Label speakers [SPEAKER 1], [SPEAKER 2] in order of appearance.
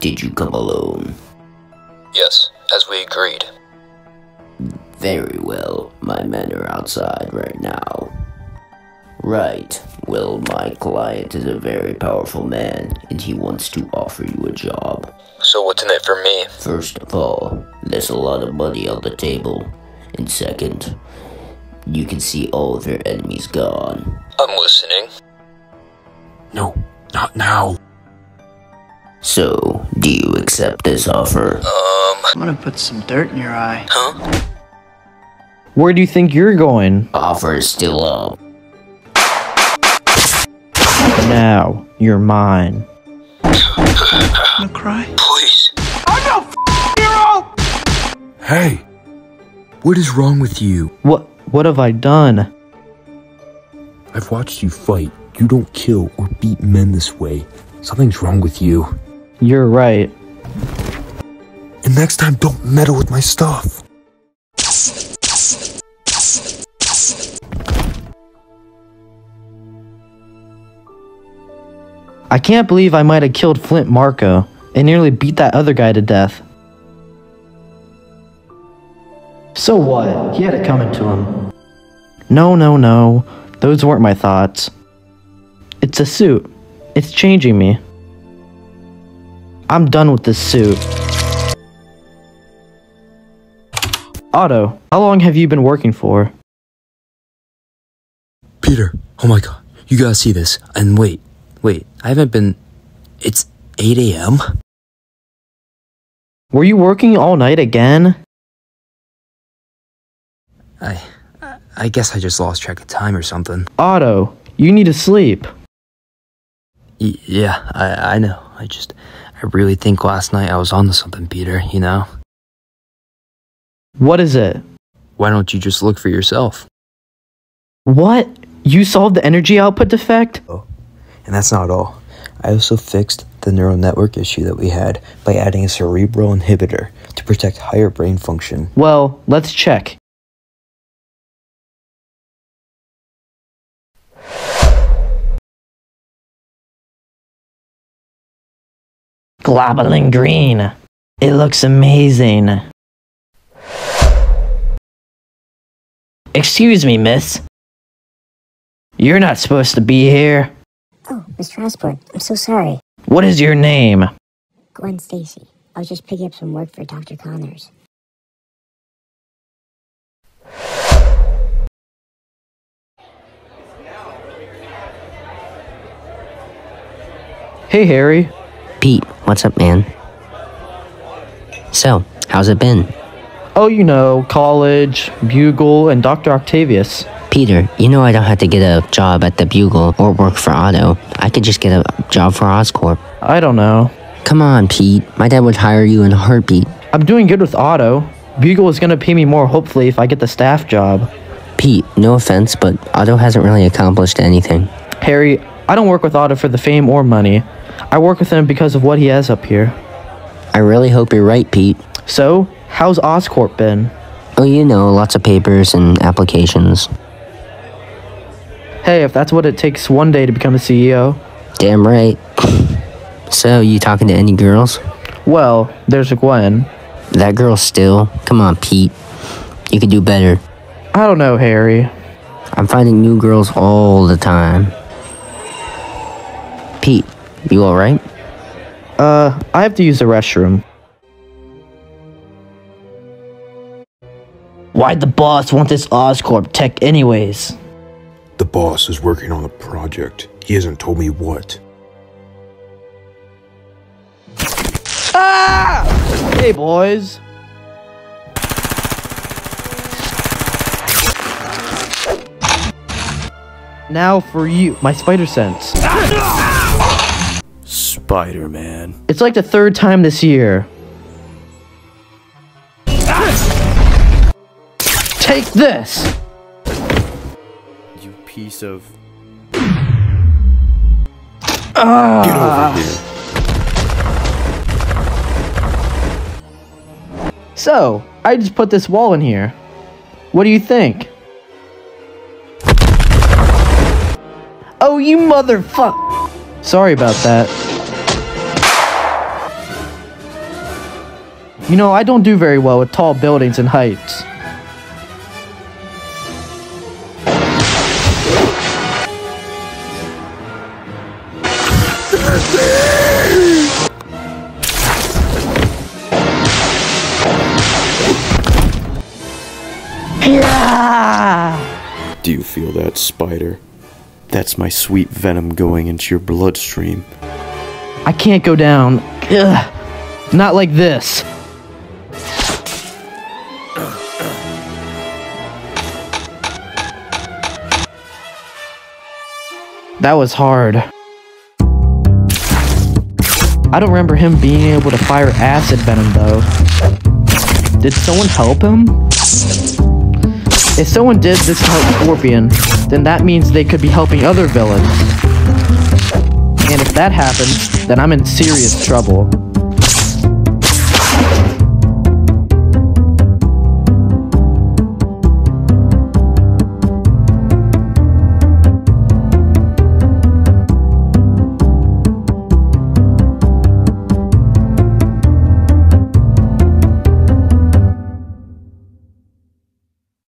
[SPEAKER 1] did you come alone?
[SPEAKER 2] Yes, as we agreed.
[SPEAKER 1] Very well, my men are outside right now. Right, well, my client is a very powerful man, and he wants to offer you a job.
[SPEAKER 2] So what's in it for me?
[SPEAKER 1] First of all, there's a lot of money on the table. And second, you can see all of your enemies gone.
[SPEAKER 2] I'm listening.
[SPEAKER 3] No, not now.
[SPEAKER 1] So, do you accept this offer?
[SPEAKER 2] Um,
[SPEAKER 4] I'm gonna put some dirt in your eye.
[SPEAKER 2] huh?
[SPEAKER 5] Where do you think you're going?
[SPEAKER 1] Offer is still up.
[SPEAKER 5] Now, you're mine.
[SPEAKER 4] I'm gonna cry.
[SPEAKER 2] Please. I'm no hero!
[SPEAKER 3] Hey! What is wrong with you?
[SPEAKER 5] What what have I done?
[SPEAKER 3] I've watched you fight. You don't kill or beat men this way. Something's wrong with you.
[SPEAKER 5] You're right.
[SPEAKER 3] And next time, don't meddle with my stuff.
[SPEAKER 5] I can't believe I might have killed Flint Marko and nearly beat that other guy to death. So what? He had it coming to him. No, no, no. Those weren't my thoughts. It's a suit. It's changing me. I'm done with this suit. Otto, how long have you been working for?
[SPEAKER 3] Peter, oh my god, you gotta see this. And wait, wait, I haven't been. It's 8 a.m.?
[SPEAKER 5] Were you working all night again?
[SPEAKER 3] I. I guess I just lost track of time or something.
[SPEAKER 5] Otto, you need to sleep.
[SPEAKER 3] Y- yeah, I, I know. I just. I really think last night I was onto something, Peter, you know?
[SPEAKER 5] What is it?
[SPEAKER 3] Why don't you just look for yourself?
[SPEAKER 5] What? You solved the energy output defect?
[SPEAKER 3] Oh, And that's not all. I also fixed the neural network issue that we had by adding a cerebral inhibitor to protect higher brain function.
[SPEAKER 5] Well, let's check. Globulin green. It looks amazing. Excuse me, miss. You're not supposed to be here.
[SPEAKER 6] Oh, Mr. Osborn, I'm so sorry.
[SPEAKER 5] What is your name?
[SPEAKER 6] Gwen Stacy. I was just picking up some work for Dr. Connors.
[SPEAKER 5] Hey, Harry.
[SPEAKER 7] Pete, what's up, man? So, how's it been?
[SPEAKER 5] Oh, you know, college, Bugle, and Dr. Octavius.
[SPEAKER 7] Peter, you know I don't have to get a job at the Bugle or work for Otto. I could just get a job for Oscorp.
[SPEAKER 5] I don't know.
[SPEAKER 7] Come on, Pete. My dad would hire you in a heartbeat.
[SPEAKER 5] I'm doing good with Otto. Bugle is gonna pay me more, hopefully, if I get the staff job.
[SPEAKER 7] Pete, no offense, but Otto hasn't really accomplished anything.
[SPEAKER 5] Harry, I don't work with Otto for the fame or money. I work with him because of what he has up here.
[SPEAKER 7] I really hope you're right, Pete.
[SPEAKER 5] So, how's Oscorp been?
[SPEAKER 7] Oh, you know, lots of papers and applications.
[SPEAKER 5] Hey, if that's what it takes one day to become a CEO.
[SPEAKER 7] Damn right. so, you talking to any girls?
[SPEAKER 5] Well, there's a Gwen.
[SPEAKER 7] That girl still? Come on, Pete. You could do better.
[SPEAKER 5] I don't know, Harry.
[SPEAKER 7] I'm finding new girls all the time. Pete, you alright?
[SPEAKER 5] Uh, I have to use the restroom. Why'd the boss want this Oscorp tech anyways?
[SPEAKER 3] The boss is working on a project. He hasn't told me what. Ah!
[SPEAKER 5] Hey, boys. Now for you, my spider sense.
[SPEAKER 8] Spider Man.
[SPEAKER 5] It's like the third time this year. Take this!
[SPEAKER 8] You piece of. Ah. get over here.
[SPEAKER 5] So, I just put this wall in here. What do you think? Oh, you motherfucker! Sorry about that. You know, I don't do very well with tall buildings and heights.
[SPEAKER 8] Do you feel that, Spider? That's my sweet venom going into your bloodstream.
[SPEAKER 5] I can't go down. Ugh. Not like this. That was hard. I don't remember him being able to fire acid venom though. Did someone help him? If someone did this to help Scorpion, then that means they could be helping other villains. And if that happens, then I'm in serious trouble.